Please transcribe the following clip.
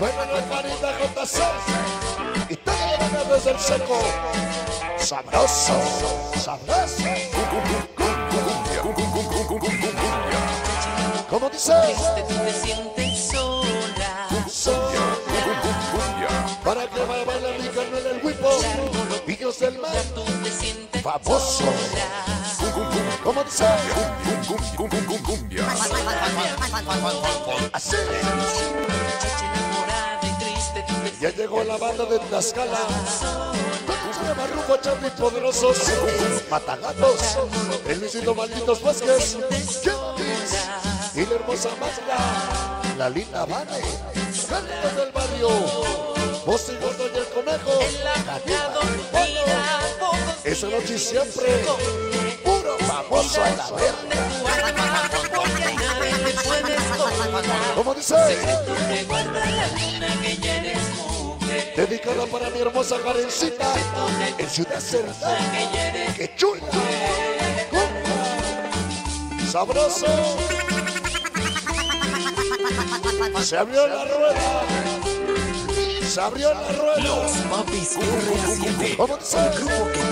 Bueno, la carita JC. Y todo lo desde el seco. Sabroso, sabroso. ¿Cómo dice? Triste tú te sientes sola. Para que vaya a bailar mi carnal el huipo. Hijos del mar. Famoso. sola. ¿Cómo dice? Así. Ya llegó la banda de Tlaxcala. Con Marruco, Charlie Poderosos, Matagatos, el Luisito Malditos Vázquez, y la hermosa Magda, la linda Vane, Carlos del Barrio, Vos y Gordo y el Conejo, Bueno, esa noche siempre, puro famoso a la verga. ¿Cómo dice? Dedicada para mi hermosa Karencita en Ciudad Cerda. ¡Qué chula! ¡Sabroso! Se abrió la rueda. Se abrió la rueda. Papis R7. ¿Cómo grupo que